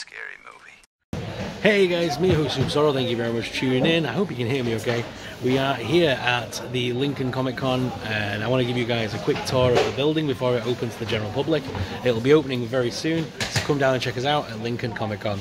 scary movie. Hey guys, me host Sorrell. Thank you very much for tuning in. I hope you can hear me okay. We are here at the Lincoln Comic Con, and I want to give you guys a quick tour of the building before it opens to the general public. It'll be opening very soon, so come down and check us out at Lincoln Comic Con.